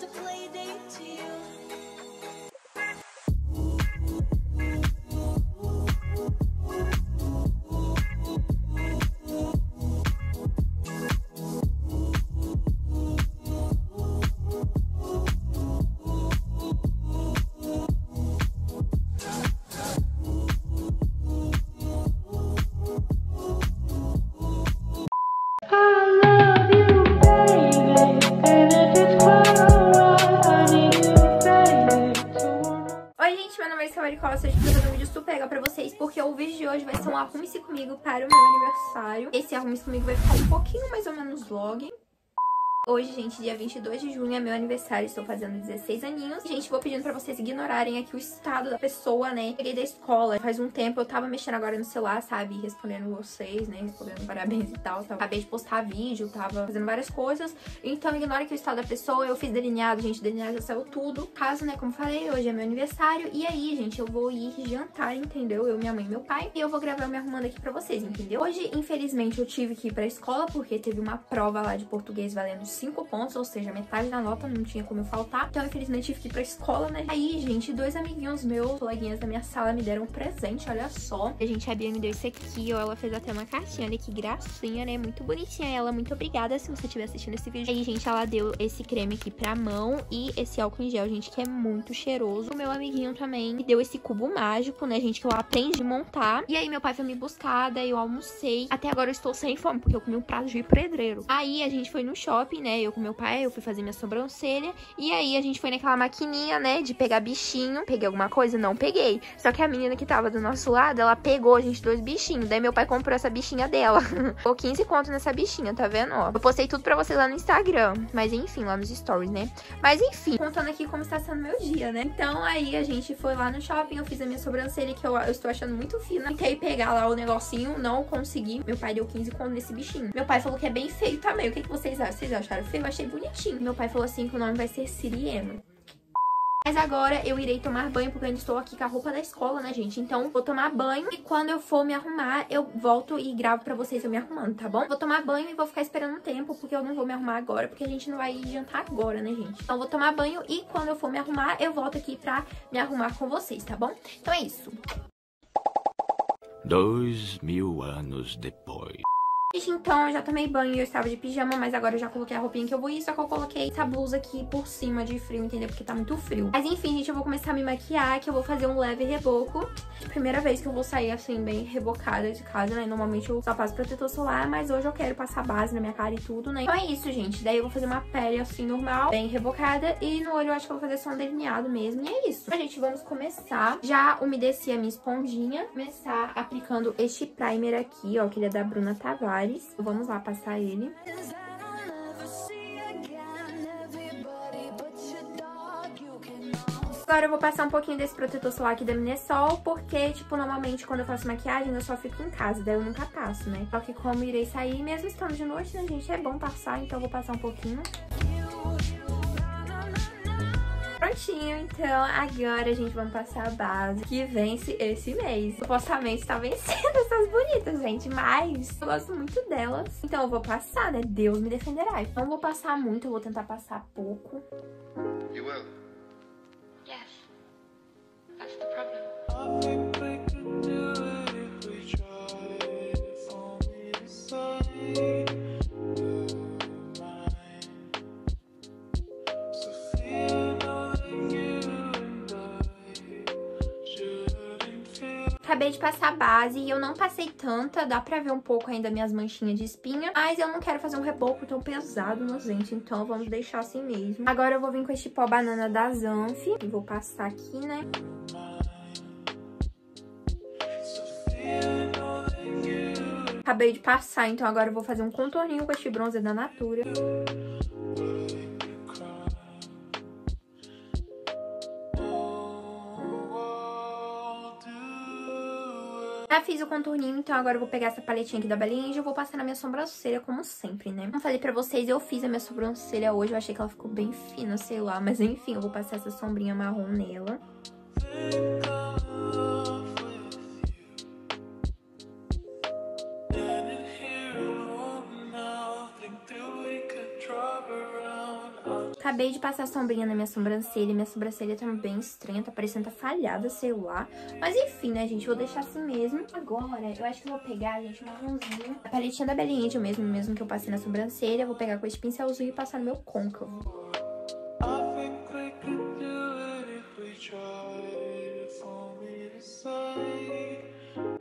to play. Hoje vai ser um Arrume-se Comigo para o meu aniversário. Esse Arrume-se Comigo vai ficar um pouquinho mais ou menos vlog Hoje, gente, dia 22 de junho é meu aniversário, estou fazendo 16 aninhos. Gente, vou pedindo pra vocês ignorarem aqui o estado da pessoa, né? Peguei da escola, faz um tempo eu tava mexendo agora no celular, sabe? Respondendo vocês, né? Respondendo parabéns e tal. Tava... Acabei de postar vídeo, tava fazendo várias coisas. Então, ignore aqui o estado da pessoa. Eu fiz delineado, gente, delineado já saiu tudo. Caso, né, como falei, hoje é meu aniversário. E aí, gente, eu vou ir jantar, entendeu? Eu, minha mãe e meu pai. E eu vou gravar me arrumando aqui pra vocês, entendeu? Hoje, infelizmente, eu tive que ir pra escola porque teve uma prova lá de português valendo 5 pontos, ou seja, metade da nota não tinha como eu faltar. Então, infelizmente, tive que ir pra escola, né? Aí, gente, dois amiguinhos meus, coleguinhas da minha sala, me deram um presente, olha só. A gente, a Bia me deu esse aqui, ó. Ela fez até uma cartinha, olha que gracinha, né? Muito bonitinha ela. Muito obrigada se você estiver assistindo esse vídeo. Aí, gente, ela deu esse creme aqui pra mão e esse álcool em gel, gente, que é muito cheiroso. O meu amiguinho também me deu esse cubo mágico, né, gente, que eu aprendi a montar. E aí, meu pai foi me buscar, daí eu almocei. Até agora eu estou sem fome, porque eu comi um prato de pedreiro. Aí, a gente foi no shopping, né, eu com meu pai, eu fui fazer minha sobrancelha. E aí a gente foi naquela maquininha, né, de pegar bichinho. Peguei alguma coisa? Não peguei. Só que a menina que tava do nosso lado, ela pegou, a gente, dois bichinhos. Daí meu pai comprou essa bichinha dela. Ficou 15 conto nessa bichinha, tá vendo? Ó, eu postei tudo pra vocês lá no Instagram. Mas enfim, lá nos stories, né? Mas enfim, contando aqui como está sendo meu dia, né? Então aí a gente foi lá no shopping, eu fiz a minha sobrancelha, que eu, eu estou achando muito fina. Tentei pegar lá o negocinho, não consegui. Meu pai deu 15 conto nesse bichinho. Meu pai falou que é bem feio também. O que, que vocês acham? Vocês feio? Eu achei bonitinho. Meu pai falou assim que o nome vai ser Siriema. Mas agora eu irei tomar banho, porque eu ainda estou aqui com a roupa da escola, né, gente? Então, vou tomar banho e quando eu for me arrumar, eu volto e gravo pra vocês eu me arrumando, tá bom? Vou tomar banho e vou ficar esperando um tempo, porque eu não vou me arrumar agora, porque a gente não vai jantar agora, né, gente? Então, vou tomar banho e quando eu for me arrumar, eu volto aqui pra me arrumar com vocês, tá bom? Então é isso. Dois mil anos depois. Então eu já tomei banho e eu estava de pijama, mas agora eu já coloquei a roupinha que eu vou ir, só que eu coloquei essa blusa aqui por cima de frio, entendeu? Porque tá muito frio. Mas enfim, gente, eu vou começar a me maquiar, que eu vou fazer um leve reboco. Primeira vez que eu vou sair assim, bem rebocada de casa, né? Normalmente eu só passo protetor solar, mas hoje eu quero passar base na minha cara e tudo, né? Então é isso, gente. Daí eu vou fazer uma pele assim, normal, bem rebocada. E no olho eu acho que eu vou fazer só um delineado mesmo. E é isso. Então, gente, vamos começar. Já umedeci a minha esponjinha. Começar aplicando este primer aqui, ó, que ele é da Bruna Tavares. Vamos lá passar ele. Agora eu vou passar um pouquinho desse protetor solar aqui da Minesol, porque, tipo, normalmente quando eu faço maquiagem eu só fico em casa, daí eu nunca passo, né? Só que como irei sair, mesmo estando de noite, né, gente, é bom passar, então eu vou passar um pouquinho. Prontinho, então agora, gente, vamos passar a base que vence esse mês. Supostamente está vencendo essas bonitas, gente, mas eu gosto muito delas. Então eu vou passar, né? Deus me defenderá. Não vou passar muito, eu vou tentar passar pouco. You will. Yes, that's the problem. Acabei de passar base e eu não passei tanta, dá pra ver um pouco ainda minhas manchinhas de espinha, mas eu não quero fazer um reboco tão pesado nos dentes, então vamos deixar assim mesmo. Agora eu vou vir com este pó banana da Zanf e vou passar aqui, né? Acabei de passar, então agora eu vou fazer um contorninho com este bronzer da Natura. Já fiz o contorninho, então agora eu vou pegar essa paletinha aqui da Belinge e vou passar na minha sobrancelha, como sempre, né? Como falei pra vocês, eu fiz a minha sobrancelha hoje, eu achei que ela ficou bem fina, sei lá. Mas enfim, eu vou passar essa sombrinha marrom nela. Think Acabei de passar sombrinha na minha sobrancelha. Minha sobrancelha tá bem estranha, tá parecendo tá falhada, sei lá. Mas enfim, né, gente? Vou deixar assim mesmo. Agora, eu acho que vou pegar, gente, uma mãozinha. A paletinha da Belly Angel mesmo, mesmo que eu passei na sobrancelha. Vou pegar com esse pincelzinho e passar no meu côncavo. I think we do it if we tried.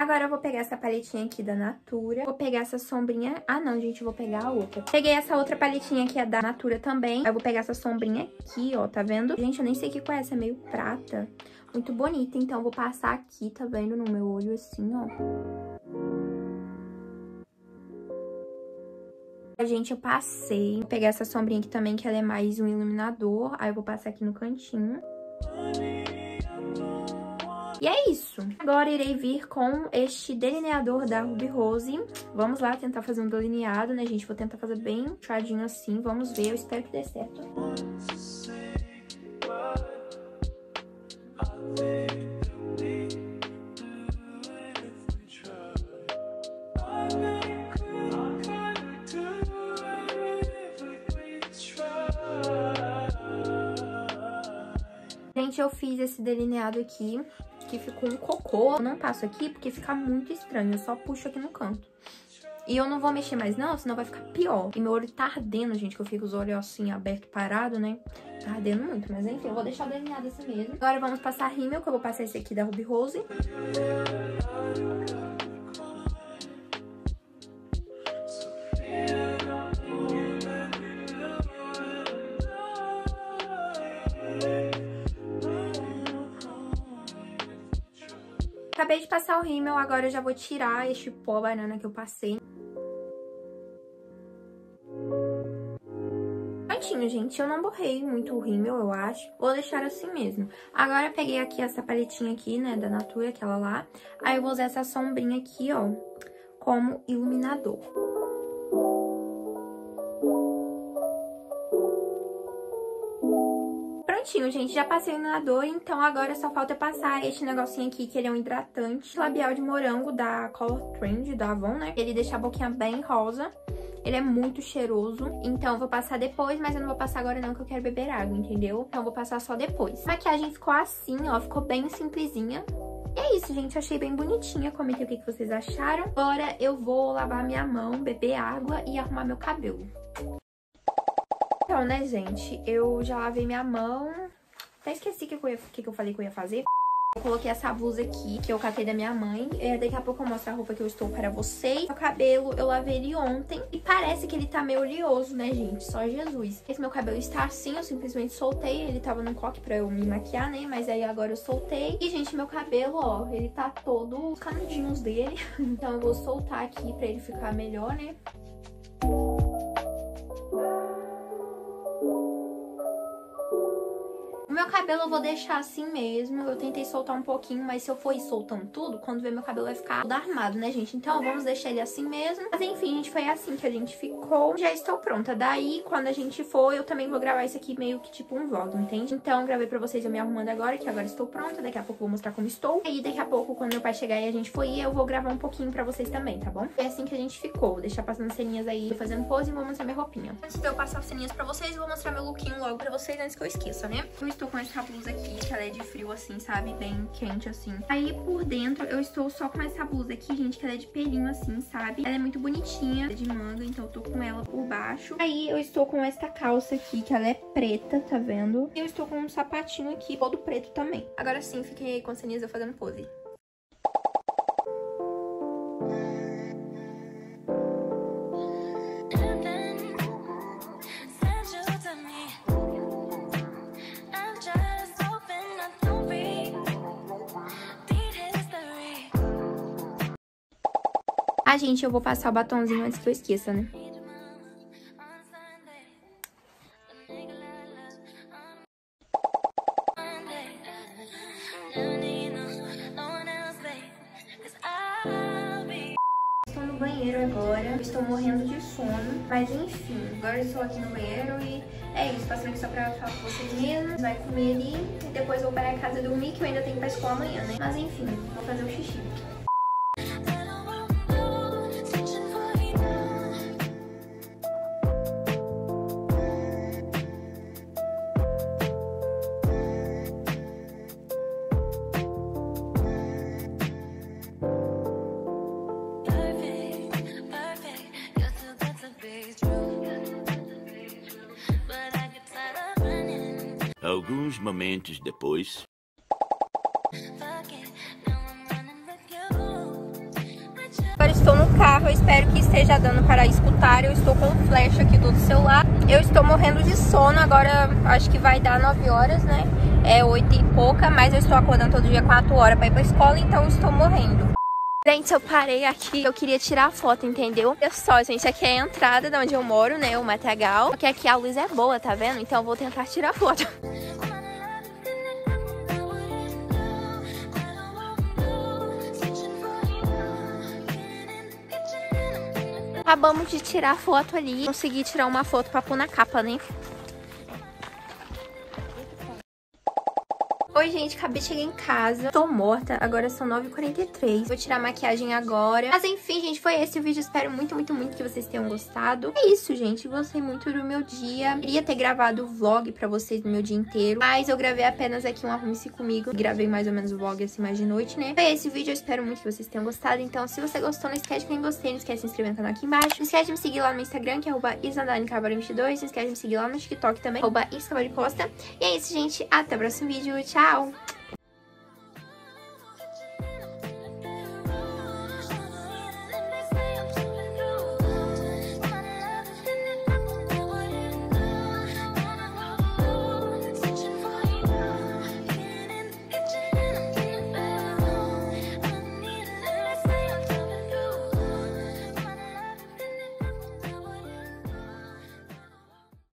Agora eu vou pegar essa paletinha aqui da Natura. Vou pegar essa sombrinha... Ah, não, gente, eu vou pegar a outra. Peguei essa outra paletinha aqui, a da Natura também. Eu vou pegar essa sombrinha aqui, ó, tá vendo? Gente, eu nem sei o que com essa, é meio prata. Muito bonita, então eu vou passar aqui, tá vendo? No meu olho, assim, ó. Gente, eu passei. Vou pegar essa sombrinha aqui também, que ela é mais um iluminador. Aí eu vou passar aqui no cantinho. E é isso. Agora irei vir com este delineador da Ruby Rose. Vamos lá tentar fazer um delineado, né, gente? Vou tentar fazer bem puxadinho assim. Vamos ver. Eu espero que dê certo. Gente, eu fiz esse delineado aqui, que ficou um cocô. Eu não passo aqui porque fica muito estranho. Eu só puxo aqui no canto. E eu não vou mexer mais não, senão vai ficar pior. E meu olho tá ardendo, gente, que eu fico os olhos assim, aberto, parado, né? Tá ardendo muito, mas enfim, eu vou deixar delineado assim mesmo. Agora vamos passar rímel, que eu vou passar esse aqui da Ruby Rose. Acabei de passar o rímel, agora eu já vou tirar este pó banana que eu passei. Prontinho, gente. Eu não borrei muito o rímel, eu acho. Vou deixar assim mesmo. Agora eu peguei aqui essa paletinha aqui, né, da Natura, aquela lá. Aí eu vou usar essa sombrinha aqui, ó, como iluminador. Prontinho, gente, já passei o iluminador, então agora só falta passar este negocinho aqui, que ele é um hidratante labial de morango da Color Trend, da Avon, né? Ele deixa a boquinha bem rosa. Ele é muito cheiroso, então vou passar depois, mas eu não vou passar agora não, que eu quero beber água, entendeu? Então vou passar só depois. A maquiagem ficou assim, ó, ficou bem simplesinha. E é isso, gente, achei bem bonitinha, comentei o que que vocês acharam. Agora eu vou lavar minha mão, beber água e arrumar meu cabelo. Então, né, gente, eu já lavei minha mão. Até esqueci o que, eu que que eu falei que eu ia fazer. Eu coloquei essa blusa aqui, que eu catei da minha mãe. É, daqui a pouco eu mostro a roupa que eu estou para vocês. Meu cabelo, eu lavei ele ontem. E parece que ele tá meio oleoso, né, gente? Só Jesus. Esse meu cabelo está assim, eu simplesmente soltei. Ele tava no coque pra eu me maquiar, né? Mas aí agora eu soltei. E, gente, meu cabelo, ó, ele tá todo os canudinhos dele. Então eu vou soltar aqui pra ele ficar melhor, né? Thank you. O meu cabelo eu vou deixar assim mesmo. Eu tentei soltar um pouquinho, mas se eu for ir soltando tudo, quando ver meu cabelo vai ficar todo armado, né, gente? Então vamos deixar ele assim mesmo. Mas enfim, gente, foi assim que a gente ficou. Já estou pronta. Daí, quando a gente for, eu também vou gravar isso aqui meio que tipo um vlog, entende? Então, gravei pra vocês eu me arrumando agora, que agora estou pronta. Daqui a pouco vou mostrar como estou. E daqui a pouco, quando meu pai chegar e a gente for ir, eu vou gravar um pouquinho pra vocês também, tá bom? Foi assim que a gente ficou. Vou deixar passando ceninhas aí, fazendo pose e vou mostrar minha roupinha. Antes de eu passar as ceninhas pra vocês, eu vou mostrar meu lookinho logo pra vocês antes que eu esqueça, né? Eu estou com essa blusa aqui, que ela é de frio assim, sabe? Bem quente assim. Aí por dentro eu estou só com essa blusa aqui, gente, que ela é de pelinho assim, sabe? Ela é muito bonitinha, é de manga, então eu tô com ela por baixo. Aí eu estou com essa calça aqui, que ela é preta, tá vendo? E eu estou com um sapatinho aqui, todo preto também. Agora sim, fiquei com as ceninhas eu fazendo pose. Ah, gente, eu vou passar o batonzinho antes que eu esqueça, né? A. Estou no banheiro agora, estou morrendo de sono, mas enfim, agora estou aqui no banheiro e é isso, passando aqui só pra falar com vocês mesmos, vai comer ali e depois vou para casa dormir, que eu ainda tenho pra escola amanhã, né? Mas enfim, vou fazer o xixi. Alguns momentos depois. Agora estou no carro, eu espero que esteja dando para escutar. Eu estou com o flash aqui do celular. Eu estou morrendo de sono, agora acho que vai dar 9 horas, né? É 8 e pouca, mas eu estou acordando todo dia 4 horas para ir pra escola, então eu estou morrendo. Gente, eu parei aqui, eu queria tirar a foto, entendeu? Olha só, gente, aqui é a entrada de onde eu moro, né, o Matagal. Só que aqui a luz é boa, tá vendo? Então eu vou tentar tirar a foto. Acabamos de tirar foto ali. Consegui tirar uma foto pra pôr na capa, né? Oi, gente, acabei de chegar em casa. Tô morta, agora são 9h43. Vou tirar a maquiagem agora. Mas enfim, gente, foi esse o vídeo. Espero muito, muito, muito que vocês tenham gostado. É isso, gente. Gostei muito do meu dia. Queria ter gravado o vlog pra vocês no meu dia inteiro. Mas eu gravei apenas aqui um Arrume-se Comigo. Gravei mais ou menos o vlog assim mais de noite, né? Foi esse o vídeo. Eu espero muito que vocês tenham gostado. Então, se você gostou, não esquece de quem gostei. Não esquece de se inscrever no canal aqui embaixo. Não esquece de me seguir lá no Instagram, que é arroba 22 Não esquece de me seguir lá no TikTok também, arroba. E é isso, gente. Até o próximo vídeo. Tchau!